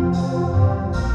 Música